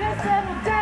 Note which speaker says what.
Speaker 1: Crescendo